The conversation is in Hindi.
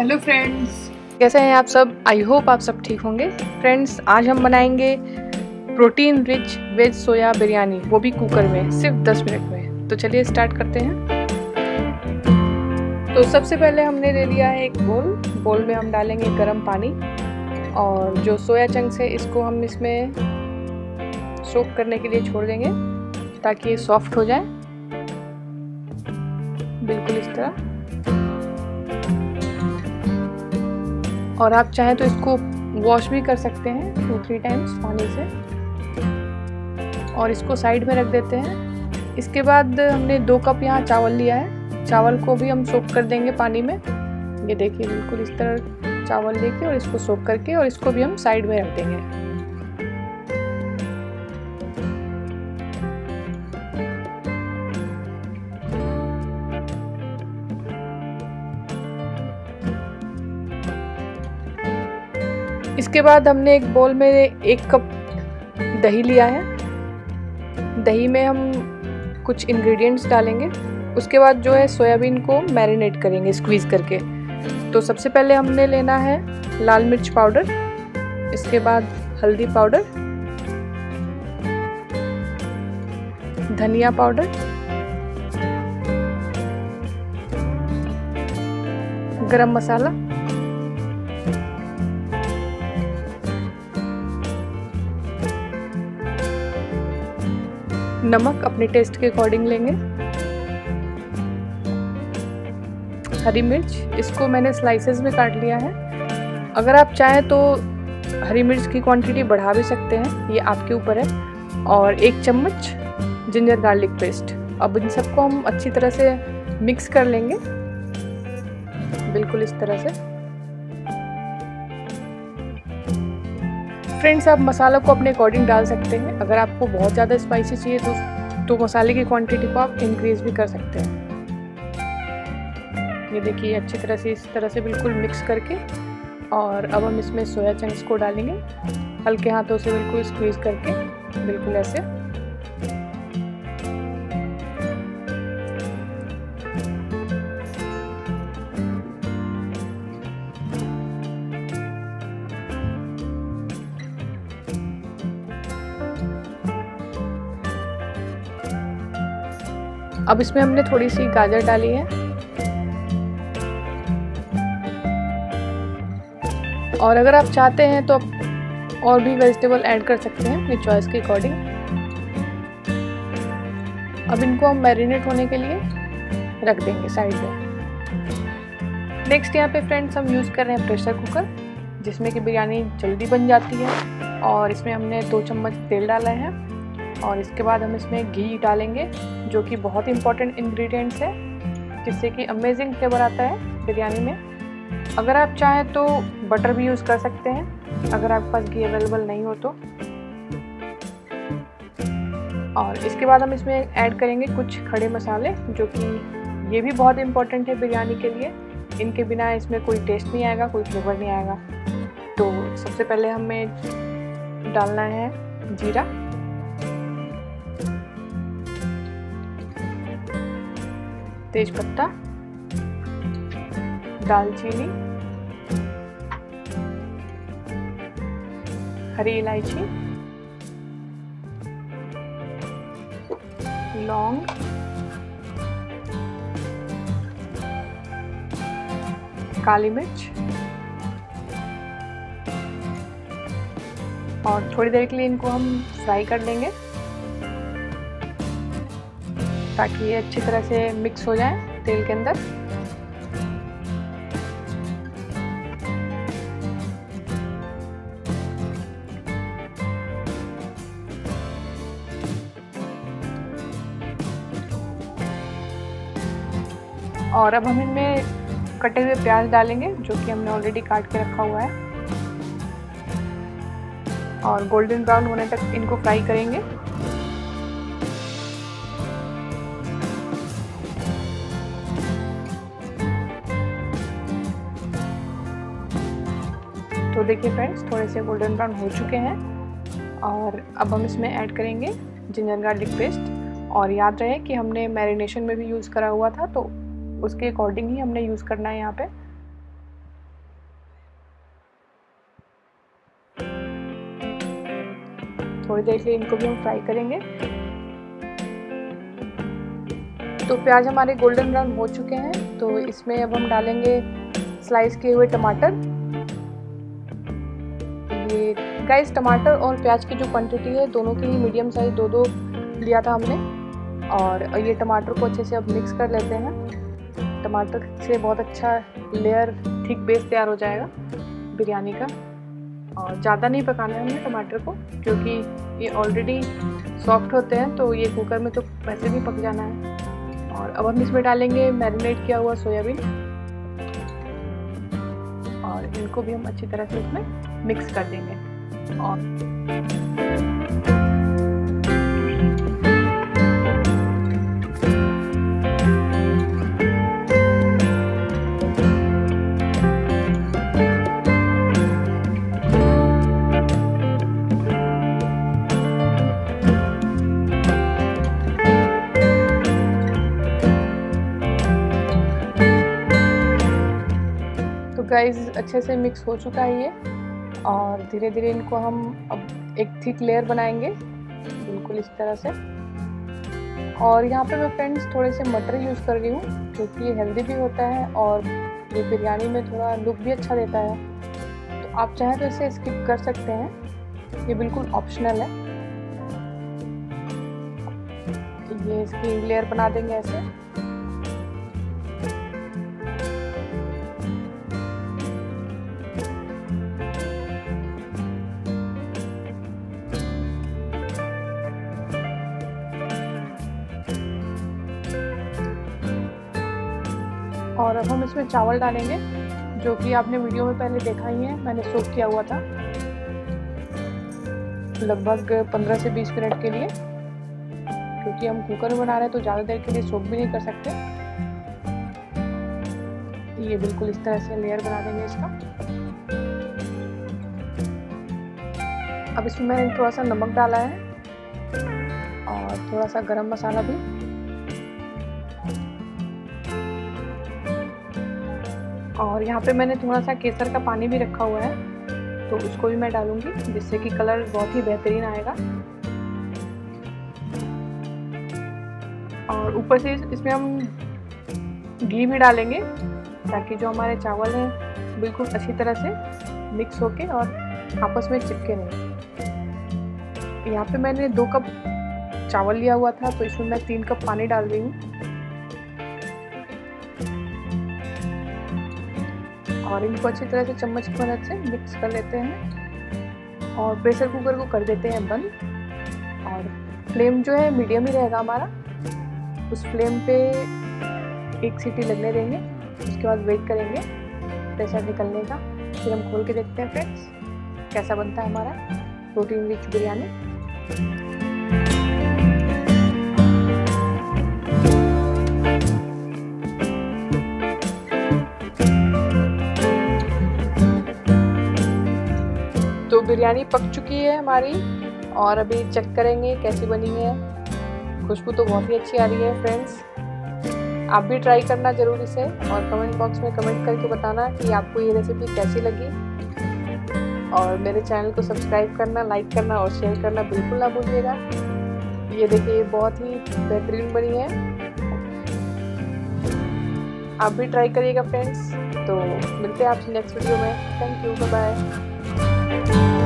हेलो फ्रेंड्स कैसे हैं आप सब? आई होप आप सब ठीक होंगे। फ्रेंड्स आज हम बनाएँगे protein rich veg soya biryani वो भी कुकर में, सिर्फ़ 10 मिनट में। तो चलिए स्टार्ट करते हैं। तो सबसे पहले हमने ले लिया है एक बोल बोल में हम डालेंगे गर्म पानी। और जो सोया चंक्स है, इसको हम इसमें सोक करने के लिए छोड़ देंगे, ताकि ये सॉफ्ट हो जाए। बिल्कुल इस तरह। और आप चाहें तो इसको वॉश भी कर सकते हैं टू थ्री टाइम्स पानी से। और इसको साइड में रख देते हैं। इसके बाद हमने दो कप यहाँ चावल लिया है। चावल को भी हम सोख कर देंगे पानी में। ये देखिए बिल्कुल इस तरह चावल लेके और इसको सोख करके और इसको भी हम साइड में रख देंगे। इसके बाद हमने एक बोल में एक कप दही लिया है। दही में हम कुछ इंग्रेडिएंट्स डालेंगे। उसके बाद जो है सोयाबीन को मैरिनेट करेंगे स्क्वीज़ करके। तो सबसे पहले हमने लेना है लाल मिर्च पाउडर इसके बाद हल्दी पाउडर धनिया पाउडर गरम मसाला। नमक अपने टेस्ट के अकॉर्डिंग लेंगे। हरी मिर्च, इसको मैंने स्लाइसेस में काट लिया है। अगर आप चाहें तो हरी मिर्च की क्वांटिटी बढ़ा भी सकते हैं, ये आपके ऊपर है। और एक चम्मच जिंजर गार्लिक पेस्ट अब इन सबको हम अच्छी तरह से मिक्स कर लेंगे। बिल्कुल इस तरह से। फ्रेंड्स आप मसालों को अपने अकॉर्डिंग डाल सकते हैं। अगर आपको बहुत ज़्यादा स्पाइसी चाहिए तो तो मसाले की क्वांटिटी को आप इंक्रीज़ भी कर सकते हैं। ये देखिए, अच्छी तरह से इस तरह से बिल्कुल मिक्स करके और अब हम इसमें सोया चंक्स को डालेंगे। हल्के हाथों से बिल्कुल स्क्वीज़ करके, बिल्कुल ऐसे। अब इसमें हमने थोड़ी सी गाजर डाली है। और अगर आप चाहते हैं तो आप और भी वेजिटेबल ऐड कर सकते हैं अपनी चॉइस के अकॉर्डिंग अब इनको हम मैरिनेट होने के लिए रख देंगे साइड में। नेक्स्ट यहाँ पे फ्रेंड्स हम यूज़ कर रहे हैं प्रेशर कुकर जिसमें कि बिरयानी जल्दी बन जाती है। और इसमें हमने दो चम्मच तेल डाला है। और इसके बाद हम इसमें घी डालेंगे, जो कि बहुत इंपॉर्टेंट इंग्रेडिएंट्स है, जिससे कि अमेजिंग फ्लेवर आता है बिरयानी में। अगर आप चाहें तो बटर भी यूज़ कर सकते हैं, अगर आपके पास घी अवेलेबल नहीं हो तो। और इसके बाद हम इसमें ऐड करेंगे कुछ खड़े मसाले, जो कि ये भी बहुत इंपॉर्टेंट है बिरयानी के लिए। इनके बिना इसमें कोई टेस्ट नहीं आएगा, कोई फ्लेवर नहीं आएगा। तो सबसे पहले हमें डालना है जीरा। तेज पत्ता दालचीनी, हरी इलायची, लौंग, काली मिर्च, और थोड़ी देर के लिए इनको हम फ्राई कर लेंगे। ताकि ये अच्छी तरह से मिक्स हो जाए तेल के अंदर। और अब हम इनमें कटे हुए प्याज डालेंगे, जो कि हमने ऑलरेडी काट के रखा हुआ है। और गोल्डन ब्राउन होने तक इनको फ्राई करेंगे। तो देखिए फ्रेंड्स थोड़े से गोल्डन ब्राउन हो चुके हैं और अब हम इसमें ऐड करेंगे जिंजर गार्लिक पेस्ट और याद रहे कि हमने मैरिनेशन में भी यूज़ करा हुआ था तो उसके अकॉर्डिंग ही हमने यूज़ करना है यहाँ पे। थोड़ी देर के इनको भी हम फ्राई करेंगे। तो प्याज हमारे गोल्डन ब्राउन हो चुके हैं तो इसमें अब हम डालेंगे स्लाइस किए हुए टमाटर। ये गाइस टमाटर और प्याज की जो क्वांटिटी है, दोनों की मीडियम साइज़ दो दो लिया था हमने। और ये टमाटर को अच्छे से अब मिक्स कर लेते हैं। टमाटर से बहुत अच्छा लेयर थिक बेस तैयार हो जाएगा बिरयानी का। और ज़्यादा नहीं पकाना है हमें टमाटर को, क्योंकि ये ऑलरेडी सॉफ्ट होते हैं तो ये कुकर में तो वैसे भी पक जाना है। और अब हम इसमें डालेंगे मैरिनेट किया हुआ सोयाबीन और इनको भी हम अच्छी तरह से इसमें मिक्स कर देंगे। और गाइस अच्छे से मिक्स हो चुका है ये। और धीरे धीरे इनको हम अब एक थिक लेयर बनाएँगे, बिल्कुल इस तरह से। और यहाँ पे मैं फ्रेंड्स थोड़े से मटर यूज़ कर रही हूँ क्योंकि ये हेल्दी भी होता है और ये बिरयानी में थोड़ा लुक भी अच्छा देता है। तो आप चाहें तो इसे स्किप कर सकते हैं। ये बिल्कुल ऑप्शनल है। ये इसकी लेयर बना देंगे ऐसे। अब हम इसमें चावल डालेंगे, जो कि आपने वीडियो में पहले देखा ही है, मैंने सोख किया हुआ था। लगभग 15 से 20 मिनट के लिए, क्योंकि हम कुकर में बना रहे हैं तो ज़्यादा देर के लिए सोख भी नहीं कर सकते। ये बिल्कुल इस तरह से लेयर बना देंगे इसका। अब इसमें मैंने थोड़ा सा नमक डाला है, और थोड़ा सा गरम मसाला भी। और यहाँ पे मैंने थोड़ा सा केसर का पानी भी रखा हुआ है तो उसको भी मैं डालूँगी, जिससे कि कलर बहुत ही बेहतरीन आएगा। और ऊपर से इसमें हम घी भी डालेंगे, ताकि जो हमारे चावल हैं, बिल्कुल अच्छी तरह से मिक्स होके और आपस में चिपके नहीं यहाँ पे मैंने दो कप चावल लिया हुआ था तो इसमें मैं तीन कप पानी डाल रही हूँ। और इनको अच्छी तरह से चम्मच की मदद से मिक्स कर लेते हैं। और प्रेशर कुकर को कर देते हैं बंद। और फ्लेम जो है मीडियम ही रहेगा हमारा। उस फ्लेम पे एक सीटी लगने देंगे। उसके बाद वेट करेंगे प्रेशर निकलने का। फिर हम खोल के देखते हैं फ्रेंड्स कैसा बनता है हमारा। प्रोटीन रिच बिरयानी बिरयानी पक चुकी है हमारी। और अभी चेक करेंगे कैसी बनी है। खुशबू तो बहुत ही अच्छी आ रही है फ्रेंड्स आप भी ट्राई करना ज़रूर इसे। और कमेंट बॉक्स में कमेंट करके बताना कि आपको ये रेसिपी कैसी लगी। और मेरे चैनल को सब्सक्राइब करना लाइक करना और शेयर करना बिल्कुल ना भूलिएगा। ये देखिए, ये बहुत ही बेहतरीन बनी है। आप भी ट्राई करिएगा फ्रेंड्स तो मिलते हैं आपसे नेक्स्ट वीडियो में। Thank you bye bye